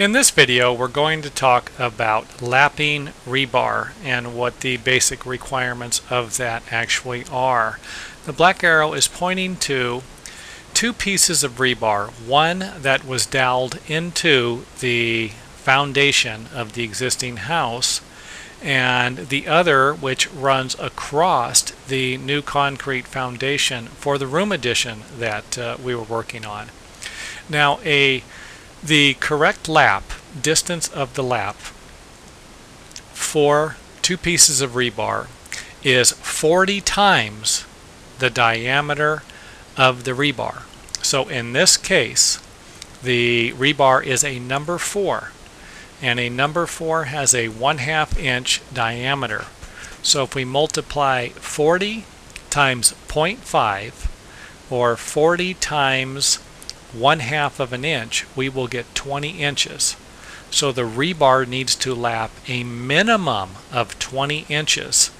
In this video we're going to talk about lapping rebar and what the basic requirements of that actually are. The black arrow is pointing to two pieces of rebar, one that was doweled into the foundation of the existing house and the other which runs across the new concrete foundation for the room addition that uh, we were working on. Now a the correct lap, distance of the lap for two pieces of rebar is 40 times the diameter of the rebar. So in this case, the rebar is a number 4 and a number 4 has a 1 half inch diameter. So if we multiply 40 times 0.5 or 40 times 1 half of an inch, we will get 20 inches. So the rebar needs to lap a minimum of 20 inches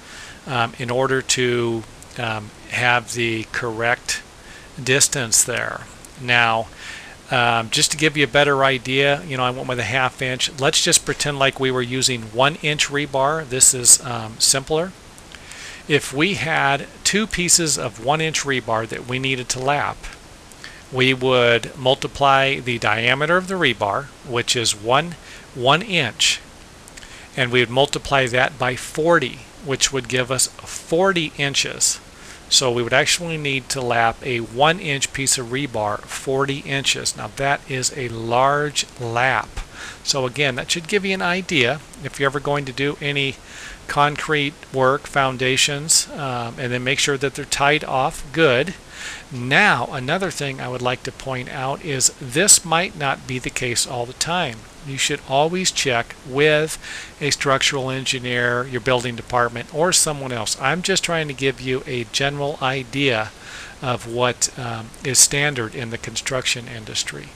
um, in order to um, have the correct distance there. Now, um, just to give you a better idea, you know, I went with a half inch. Let's just pretend like we were using one inch rebar. This is um, simpler. If we had two pieces of one inch rebar that we needed to lap, we would multiply the diameter of the rebar, which is one, one inch, and we would multiply that by 40, which would give us 40 inches. So we would actually need to lap a one inch piece of rebar 40 inches. Now that is a large lap. So again, that should give you an idea if you're ever going to do any concrete work, foundations, um, and then make sure that they're tied off good. Now, another thing I would like to point out is this might not be the case all the time you should always check with a structural engineer, your building department, or someone else. I'm just trying to give you a general idea of what um, is standard in the construction industry.